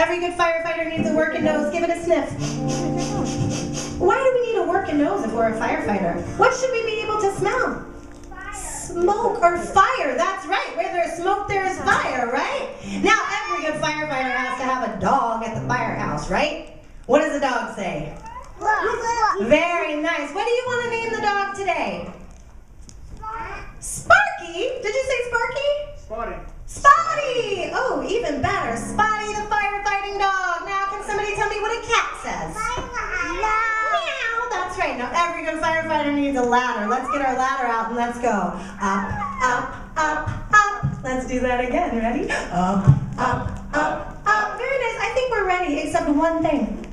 Every good firefighter needs a working nose. Give it a sniff. Why do we need a working nose if we're a firefighter? What should we be able to smell? Smoke or fire. That's right. Where there's smoke, there's fire, right? Now, every good firefighter has to have a dog at the firehouse, right? What does the dog say? Very nice. What do you want to name the dog today? Sparky? Did you say Sparky? Spotty. Spotty! Oh, even better. Every good firefighter needs a ladder. Let's get our ladder out and let's go. Up, up, up, up. Let's do that again. Ready? Up, up, up, up. Very nice. I think we're ready, except one thing.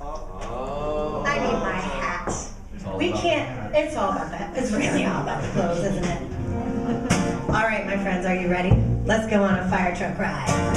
Oh. I need my hat. We can't, it's all about that. It's really all about the clothes, isn't it? All right, my friends, are you ready? Let's go on a fire truck ride.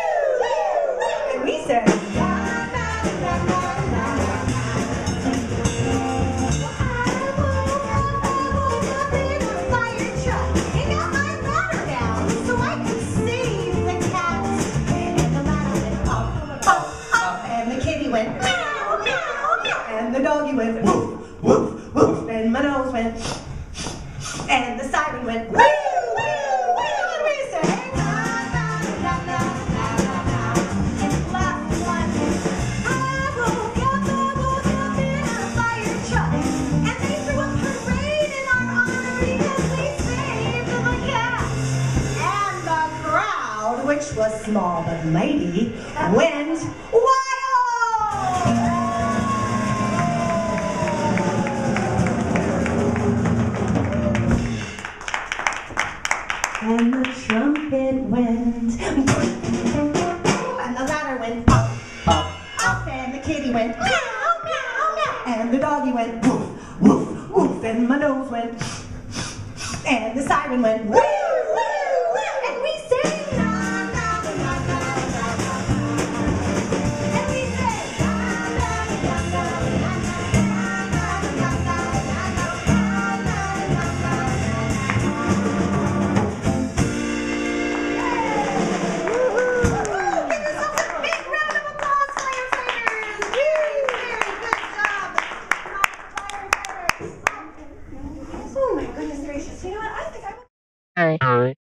the doggy went woof, woof, woof, and my nose went, and the siren went woo, woo, woo, and we sang na na na na na na And the trumpet went, and the ladder went up, up, up, and the kitty went meow, meow, meow, and the doggy went woof, woof, woof, and my nose went, and the siren went woo, Oh my goodness gracious! You know what? I think I. Alright.